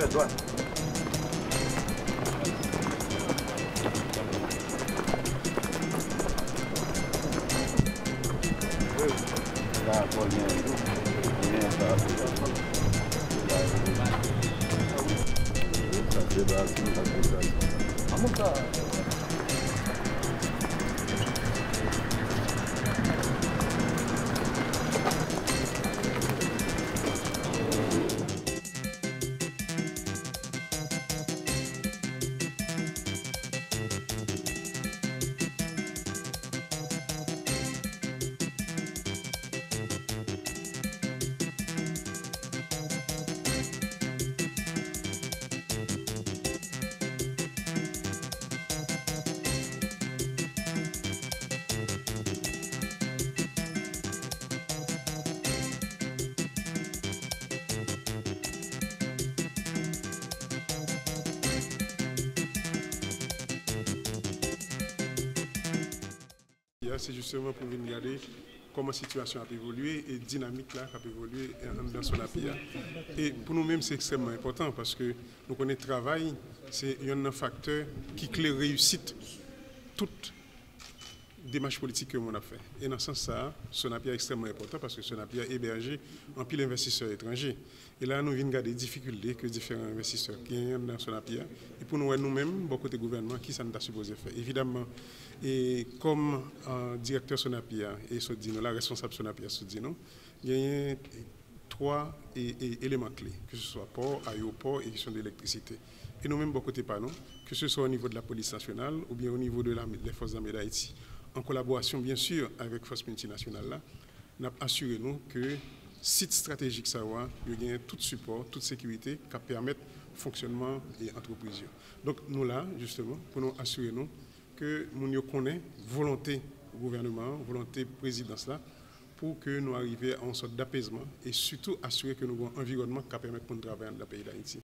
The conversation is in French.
Fedor. Tá, bolinha aí. Bolinha. Tá. YouTuber 君たちぐら。あんまさ C'est justement pour venir regarder comment la situation a évolué et la dynamique là a évolué dans son appui. Et pour nous-mêmes, c'est extrêmement important parce que nous connaissons le travail, c'est un facteur qui clé réussite toute démarche politique que l'on a fait. Et dans ce sens-là, Sonapia est extrêmement important parce que Sonapia a hébergé un pile d'investisseurs étrangers. Et là, nous venons regarder les difficultés que différents investisseurs qui ont dans Sonapia. Et pour nous, nous-mêmes, beaucoup de gouvernements, qui ça nous a supposé faire? Évidemment, et comme euh, directeur Sonapia et Sodino, la responsable Sonapia Sodino, il y a trois éléments clés, que ce soit port, aéroport et question d'électricité. Et nous-mêmes, beaucoup de panneaux, que ce soit au niveau de la police nationale ou bien au niveau de des forces armées d'Haïti en collaboration bien sûr avec Force multinationale, là, avons assuré nous que site stratégique ça il a tout support, toute sécurité qui permettre fonctionnement des entreprises. Donc nous là, justement, pour nous assurer nous que nous connaissons volonté gouvernement, volonté présidence là, pour que nous arrivions à une sorte d'apaisement et surtout assurer que nous avons un environnement qui permet de travailler dans le pays d'Haïti.